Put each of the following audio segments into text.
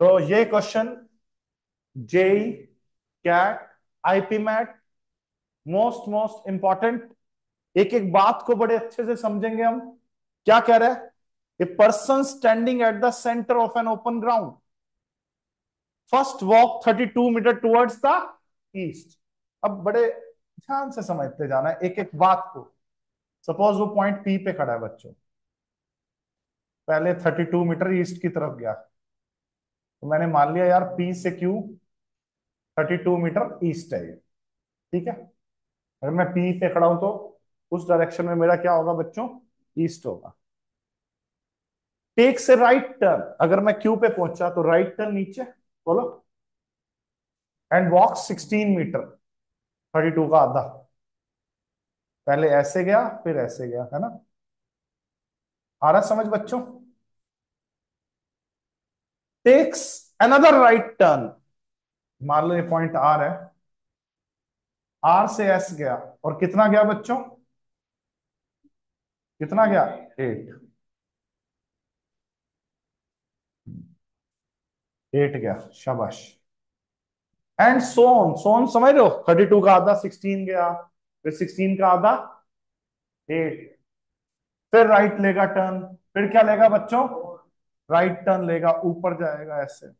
तो ये question JEE CAT IPMAT most most important एक एक बात को बड़े अच्छे से समझेंगे हम। क्या कह रहे हैं? A person standing at the centre of an open ground first walk 32 metre towards the east अब बड़े ध्यान से समझते जाना है एक एक बात को। सपोज़ वो पॉइंट पी पे खड़ा है बच्चों। पहले 32 मीटर ईस्ट की तरफ़ गया। तो मैंने मान लिया यार पी से क्यू 32 मीटर ईस्ट है ये। ठीक है? अगर मैं पी पे खड़ा हूँ तो उस डायरेक्शन में मेरा क्या होगा बच्चों? ईस्ट होगा। टेक से राइट टर्न अगर मैं क्यू पे पहुँचा तो राइट टर्न नीचे, बोलो। एंड वॉक 16 मीटर 32 का आधा। पहले ऐसे गया, फिर ऐसे गया, है ना? आ रहा समझ बच्चों? टेक्स अनदर राइट टर्न मान लो ये पॉइंट आर है। आर से एस गया। और कितना गया बच्चों? कितना गया? एट एट गया। शाबाश। एंड सोन सोन समझ हो? थर्टी टू का आधा सिक्सटीन गया। फिर सिक्सटीन का आधा एट फिर राइट लेगा टर्न फिर क्या लेगा बच्चों? राइट टर्न लेगा, ऊपर जाएगा ऐसे।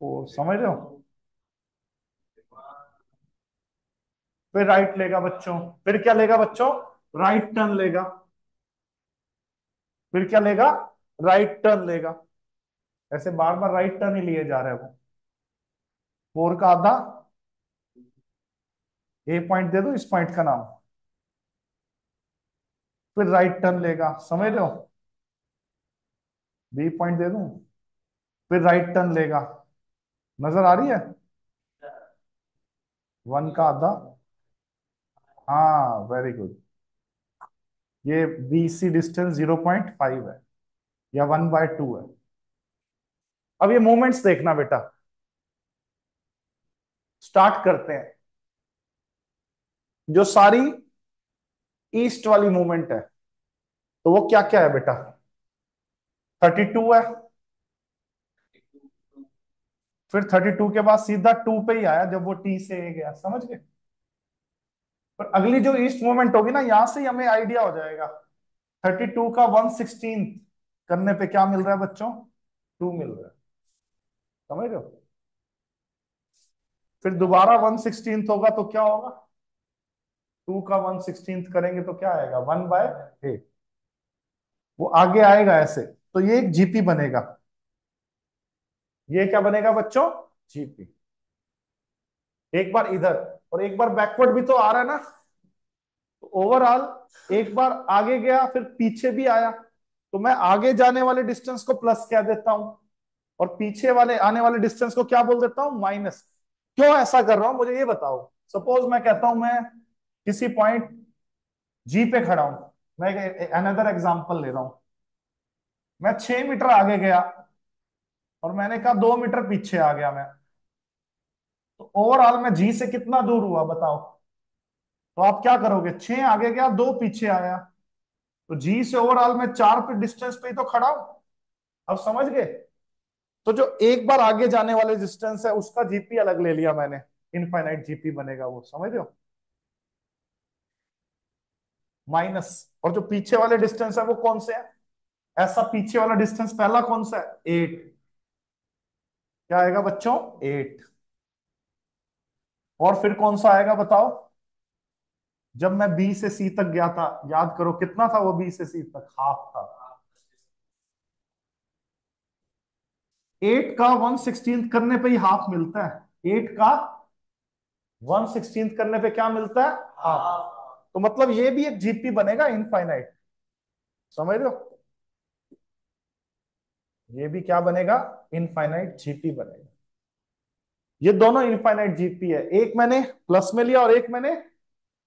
फोर समझ रहे हो? फिर राइट लेगा बच्चों। फिर क्या लेगा बच्चों? राइट टर्न लेगा। फिर क्या लेगा? राइट टर्न लेगा। ऐसे बार बार राइट टर्न ही लिए जा रहे हैं वो। फोर का आधा। ए पॉइंट दे दो, इस पॉइंट का नाम। फिर राइट टर्न लेगा। समझ रहे हो? बी पॉइंट दे दू, फिर राइट टर्न लेगा। नज़र आ रही है? वन का आधा। हाँ वेरी गुड ये B C distance zero point five है, या वन बाय टू है। अब ये मूवमेंट्स देखना बेटा। स्टार्ट करते हैं। जो सारी ईस्ट वाली मूवमेंट है। तो वो क्या क्या है बेटा? थर्टी टू है। फिर थर्टी टू के बाद सीधा टू पे ही आया जब वो टी से गया, समझ गए? पर अगली जो ईस्ट मूवमेंट होगी ना, यहाँ से ही हमें आइडिया हो जाएगा। थर्टी टू का वन सिक्सटीन करने पे क्या मिल रहा है बच्चों? टू मिल रहा है। समझ रहे हो? फिर दोबारा वन सिक्सटीन होगा तो क्या होगा? टू का वन सिक्सटीन करेंगे तो क्या आएगा? One by eight. वो आगे आएगा ऐसे। तो ये एक जीपी बनेगा। ये क्या बनेगा बच्चों? जीपी। एक बार इधर। और एक बार बैकवर्ड भी तो आ रहा है ना। तो ओवरऑल एक बार आगे गया, फिर पीछे भी आया। तो मैं आगे जाने वाले डिस्टेंस को प्लस कह देता हूँ। और पीछे वाले, आने वाले डिस्टेंस को क्या बोल देता हूँ? माइनस क्यों ऐसा कर रहा हूँ? मुझे ये बताओ। सपोज़ मैं कहता हूँ, मैं किसी पॉइंट जी पे खड़ा हूँ। मैं अनदर एग्जांपल ले रहा हूँ। मैं छह मीटर आगे गया और मैंने कहा दो मीटर पीछे आ गया मैं। तो ओवरऑल मैं जी से कितना दूर हुआ बताओ? तो आप क्या करोगे? छह आगे गया, दो पीछे आया। तो जी से ओवरऑल मैं चार पे डिस्टेंस पे ही तो खड़ा हूँ। अब समझ गए? तो जो एक बार आगे जाने वाले डिस्टेंस है, उसका जीपी अलग ले लिया मैंने। इनफाइनाइट जीपी बनेगा वो, समझ रहे हो? माइनस। और जो पीछे वाले डिस्टेंस है वो कौन से है? ऐसा पीछे वाला डिस्टेंस पहला कौन सा है? एट। क्या आएगा बच्चों? एट। और फिर कौन सा आएगा बताओ? जब मैं बी से सी तक गया था, याद करो कितना था वो बी से सी तक? हाफ़ था। एट का वन सिक्सटीन करने पे ही हाफ़ मिलता है। एट का वन सिक्सटीन करने पे क्या मिलता है? हाफ़। तो मतलब ये भी एक जीपी बनेगा इनफाइनाइट समझ रहे हो? ये भी क्या बनेगा? इनफाइनाइट जीपी बनेगा। ये दोनों इनफाइनाइट जीपी है। एक मैंने प्लस में लिया और एक मैंने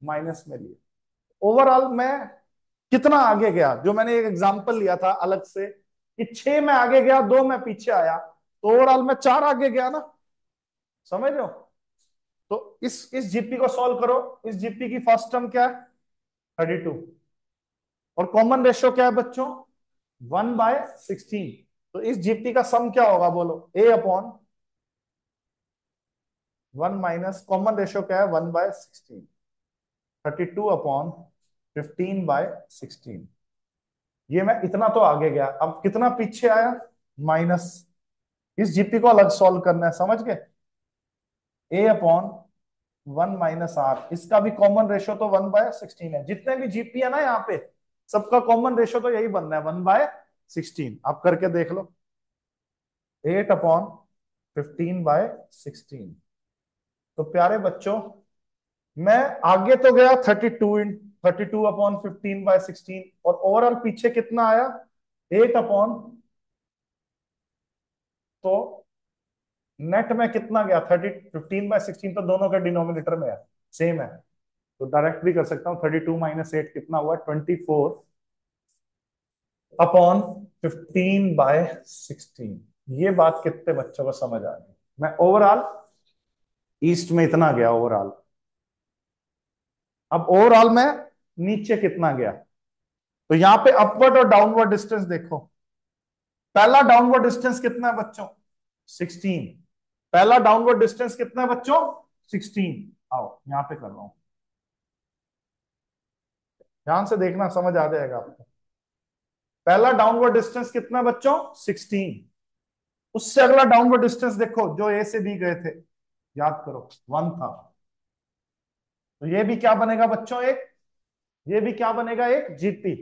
माइनस में लिया। ओवरऑल मैं कितना आगे गया? जो मैंने एक एग्जांपल लिया था अलग से कि छह में आगे गया, दो में पीछे आया। तो ओवरऑल मैं चार आगे गया ना? समझ रहे हो? तो इस इस जीपी को सॉल्व करो। इस जीपी की फ़र्स्ट टर्म क्या है? थर्टी टू और कॉमन रेशियो क्या है बच्चों? वन बाय सिक्सटीन तो इस जीपी का सम क्या होगा बोलो? A upon one minus common ratio क्या है? One by sixteen thirty two upon fifteen by sixteen ये मैं इतना तो आगे गया। अब कितना पीछे आया? माइनस इस जीपी को अलग सॉल्व करना है, समझ गए? A upon one minus r इसका भी कॉमन रेशियो तो वन बाय सिक्सटीन है। जितने भी जीपी है ना यहाँ पे, सबका कॉमन रेशियो तो यही बनना है वन बाय सिक्सटीन आप करके देख लो। Eight upon fifteen by sixteen तो प्यारे बच्चों, मैं आगे तो गया thirty two in thirty two upon fifteen by sixteen और ओवरऑल पीछे कितना आया? एट अपॉन तो नेट में कितना गया? थर्टी फिफ्टीन बाय सिक्सटीन तो दोनों के डिनोमिनेटर में है सेम है। तो डायरेक्ट भी कर सकता हूँ थर्टी टू माइनस एट कितना हुआ? Twenty four upon fifteen by sixteen ये बात कितने बच्चों को समझ आ गई मैं ओवरऑल ईस्ट में इतना गया ओवरऑल अब ओवरऑल में नीचे कितना गया? तो यहाँ पे अपवर्ड और डाउनवर्ड डिस्टेंस देखो। पहला डाउनवर्ड डिस्टेंस कितना है बच्चों? 16 पहला डाउनवर्ड डिस्टेंस कितना है बच्चों? 16 आओ, यहाँ पे कर रहा हूँ। ध्यान से देखना, समझ आ जाएगा आपको। पहला डाउनवर्ड डिस्टेंस कितना है बच्चों? 16 उससे अगला डाउनवर्ड डिस्टेंस देखो, जो ए से बी गए थे, याद करो वन था। तो ये भी क्या बनेगा बच्चों एक? ये भी क्या बनेगा एक? जीपी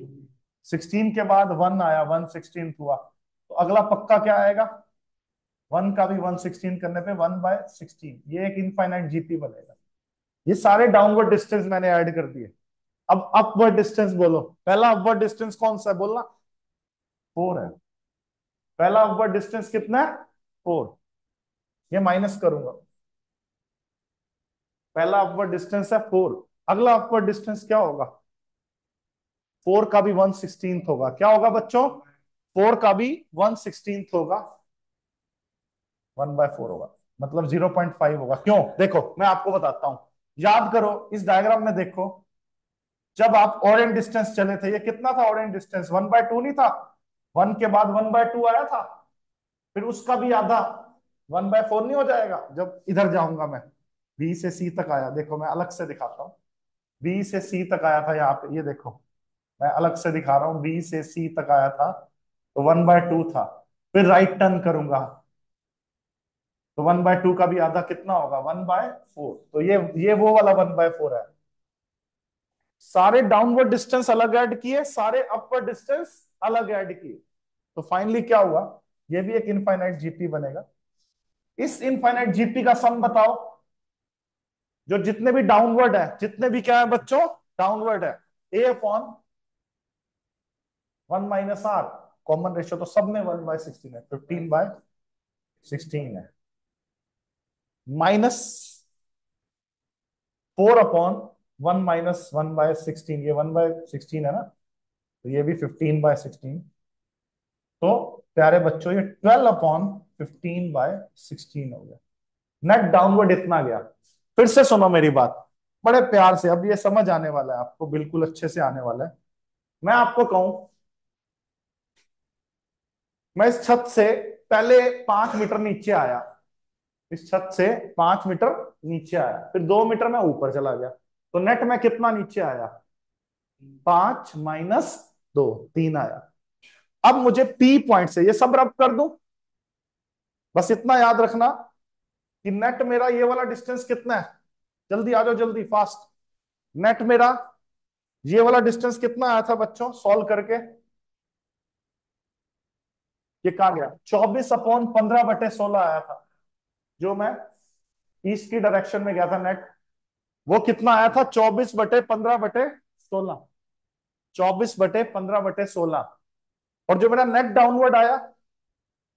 सिक्सटीन के बाद वन आया वन सिक्सटीन हुआ। तो अगला पक्का क्या आएगा? वन का भी वन सिक्सटीन करने पे वन बाय सिक्सटीन, ये एक इनफाइनाइट जीपी बनेगा। ये सारे डाउनवर्ड डिस्टेंस मैंने ऐड कर दिए। अब अपवर्ड डिस्टेंस बोलो। पहला अपवर्ड डिस्टेंस कौन सा है बोलना? फोर है। पहला अपवर्ड डिस्टेंस कितना है? फोर ये माइनस करूँगा। पहला अपवर्ड डिस्टेंस है फोर अगला अपवर्ड डिस्टेंस क्या होगा? फोर का भी वन सिक्सटीन होगा। क्या होगा बच्चों? फोर का भी वन सिक्सटीन होगा। वन बाय फोर होगा। मतलब ज़ीरो पॉइंट फाइव होगा। क्यों? देखो, मैं आपको बताता हूँ। याद करो, इस डायग्राम में देखो, जब आप ऑरेंज डिस्टेंस चले थे, ये कितना था orange distance one by two नहीं था? वन के बाद वन बाय टू आया था। फिर उसका भी आधा। वन बाय फोर नहीं हो जाएगा। जब इधर जाऊँगा मैं। बी से सी तक आया। देखो, मैं अलग से दिखाता हूँ। बी से सी तक आया था यहाँ पे। ये देखो, मैं अलग से दिखा रहा हूँ। बी से सी तक आया था। तो वन बाय टू था। फिर राइट टर्न करूँगा। तो वन बाय टू का भी आधा कितना होगा? वन बाय फोर तो ये ये वो वाला वन बाय फोर है। सारे डाउनवर्ड डिस्टेंस अलग ऐड किए, सारे अपवर्ड डिस्टेंस अलग ऐड किए। तो फाइनली क्या हुआ? ये भी एक इनफाइनाइट जीपी बनेगा। इस इनफाइनाइट जीपी का सम बताओ। जो जितने भी डाउनवर्ड है, जितने भी क्या है बच्चों? डाउनवर्ड है। A upon one minus r common ratio तो सब में वन बाय सिक्सटीन है। फिफ्टीन बाय सिक्सटीन है। Minus four upon one minus one by sixteen ये वन बाय सिक्सटीन है ना? तो ये भी फिफ्टीन बाय सिक्सटीन तो प्यारे बच्चों, ये twelve upon fifteen by sixteen हो गया। नेट डाउनवर्ड इतना गया। फिर से सुनो मेरी बात। बड़े प्यार से, अब ये समझ आने वाला है, आपको बिल्कुल अच्छे से आने वाला है। मैं आपको कहूँ, मैं इस छत से पहले पाँच मीटर नीचे आया। इस छत से पाँच मीटर नीचे आया, फिर दो मीटर में ऊपर चला गया। तो नेट में कितना नीचे आया? पाँच माइनस दो, तीन आया। अब मुझे पी पॉइंट से, ये सब रब कर दू? बस इतना याद रखना कि नेट मेरा ये वाला डिस्टेंस कितना है? जल्दी आ जाओ, जल्दी फास्ट नेट मेरा ये वाला डिस्टेंस कितना आया था बच्चों? सॉल्व करके। ये कहा गया? चौबीस अपॉन पंद्रह बटे सोलह आया था। जो मैं ईस्ट की डायरेक्शन में गया था नेट वो कितना आया था? चौबीस बटे पंद्रह बटे सोलह। चौबीस बटे पंद्रह बटे सोलह। और जो मेरा नेट डाउनवर्ड आया,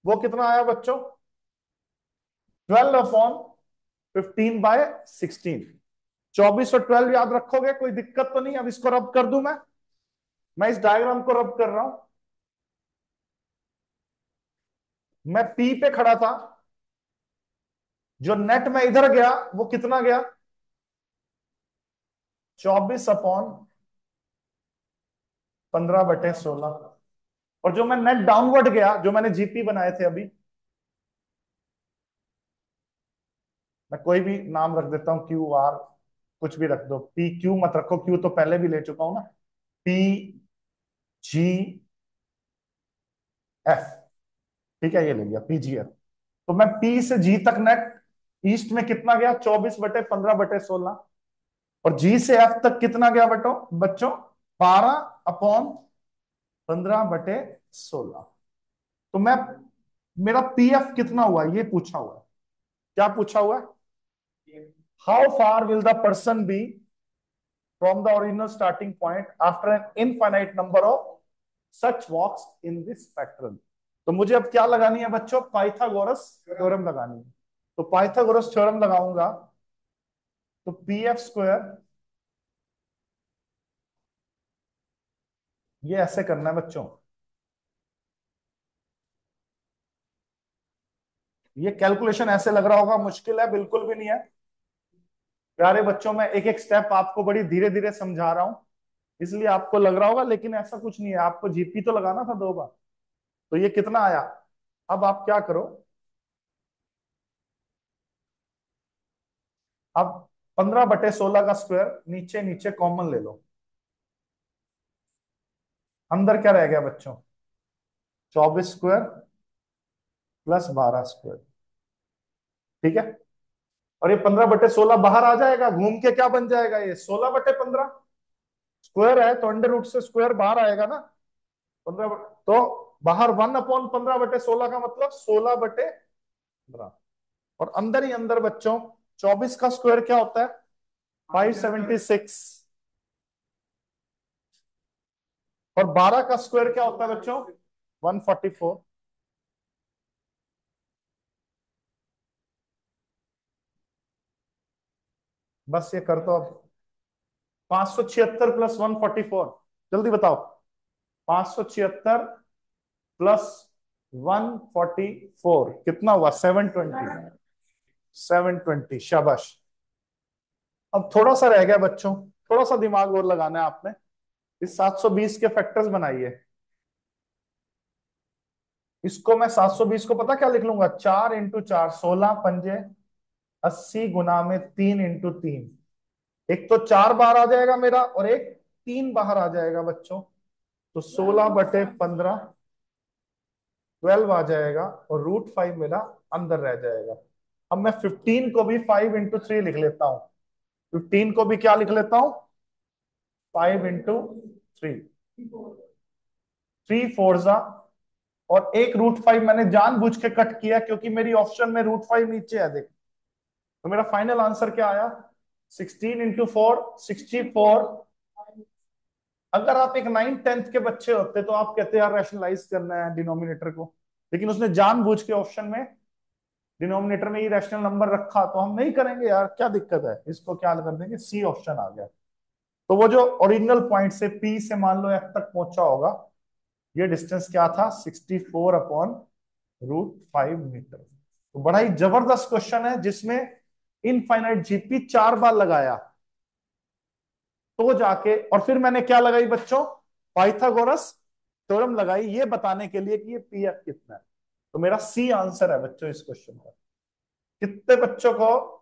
वो कितना आया बच्चों? Twelve upon fifteen by sixteen चौबीस और ट्वेल्व याद रखोगे, कोई दिक्कत तो नहीं, अब इसको रब कर दू मैं। मैं इस डायग्राम को रब कर रहा हूँ। मैं पी पे खड़ा था जो नेट में इधर गया, वो कितना गया? चौबीस अपॉन पंद्रह बटे सोलह। और जो मैं नेट डाउनवर्ड गया, जो मैंने जीपी बनाए थे अभी, मैं कोई भी नाम रख देता हूँ क्यू आर कुछ भी रख दो। पी क्यू मत रखो क्यू तो पहले भी ले चुका हूँ ना। पी जी एफ़ ठीक है, ये ले लिया पीजीएफ तो मैं पी से जी तक नेट ईस्ट में कितना गया? चौबीस बटे पंद्रह बटे सोलह। और जी से एफ़ तक कितना गया बटो? बच्चों, बारह अपॉन पंद्रह बटे सोलह। तो मैं, मेरा पीएफ कितना हुआ? ये पूछा हुआ है। क्या पूछा हुआ है? How far will the person be from the original starting point after an infinite number of such walks in this pattern तो मुझे अब क्या लगानी है बच्चों? पाइथागोरस थ्योरम लगानी है। तो पाइथागोरस थ्योरम लगाऊँगा। तो पी एफ़ स्क्वायर, ये ऐसे करना है बच्चों। ये कैलकुलेशन ऐसे लग रहा होगा, मुश्किल है, बिल्कुल भी नहीं है। प्यारे बच्चों, में एक एक स्टेप आपको बड़ी धीरे धीरे समझा रहा हूँ। इसलिए आपको लग रहा होगा, लेकिन ऐसा कुछ नहीं है। आपको जीपी तो लगाना था दो बार। तो ये कितना आया? अब आप क्या करो? अब पंद्रह बटे सोलह का स्क्वायर नीचे नीचे कॉमन ले लो। अंदर क्या रह गया बच्चों? चौबीस स्क्वायर प्लस बारह स्क्वायर ठीक है? और ये पंद्रह बटे सोलह बाहर आ जाएगा, घूम के क्या बन जाएगा ये? सोलह बटे पंद्रह। स्क्वायर है तो अंडर रूट से स्क्वायर बाहर आएगा ना। पंद्रह तो बाहर वन अपॉन पंद्रह बटे सोलह का मतलब सोलह बटे पंद्रह। और अंदर ही अंदर बच्चों चौबीस का स्क्वायर क्या होता है? फाइव सेवेंटी सिक्स और बारह का स्क्वायर क्या होता है बच्चों? वन फोर्टी फोर बस ये कर दो अब। पाँच सौ छिहत्तर प्लस वन फोर्टी फोर जल्दी बताओ। पाँच सौ छिहत्तर प्लस वन फोर्टी फोर कितना हुआ? Seven twenty. सेवन ट्वेंटी शाबाश। अब थोड़ा सा रह गया बच्चों, थोड़ा सा दिमाग और लगाना है आपने। इस 720 के फैक्टर्स बनाइए। इसको मैं 720 को पता क्या लिख लूँगा? चार इंटू चार, सोलह, पंजे, अस्सी गुना में तीन इंटू तीन। एक तो चार बार आ जाएगा मेरा और एक तीन बाहर आ जाएगा बच्चों। तो सोलह बटे पंद्रह ट्वेल्व आ जाएगा और रूट फाइव मेरा अंदर रह जाएगा। अब मैं फिफ्टीन को भी फाइव इंटू थ्री लिख लेता हूँ। फिफ्टीन को भी क्या लिख लेता हूँ? Five into three three four जा और एक रूट फाइव मैंने जानबूझ के कट किया क्योंकि मेरी ऑप्शन में रूट फाइव नीचे है, देख। तो मेरा फाइनल आंसर क्या आया? Sixteen into four sixty four अगर आप एक नाइन टेंथ के बच्चे होते तो आप कहते, यार रैशनलाइज करना है डिनोमिनेटर को। लेकिन उसने जानबूझ के ऑप्शन में डिनोमिनेटर में ही रैशनल नंबर रखा तो हम नहीं करेंगे यार, क्या दिक्कत है? इसको क्या कर देंगे? सी ऑप्शन आ गया। तो वो जो ओरिजिनल पॉइंट से पी से मान लो एफ़ तक पहुँचा होगा, ये डिस्टेंस क्या था? 64 four upon root five metre तो बड़ा ही ज़बरदस्त क्वेश्चन है, जिसमें इनफाइनाइट जीपी चार बार लगाया। तो जाके, और फिर मैंने क्या लगाई बच्चों? पाइथागोरस थ्योरम लगाई, ये बताने के लिए कि ये पी एफ़ कितना है। तो मेरा सी आंसर है बच्चों इस क्वेश्चन का। कितने बच्चों को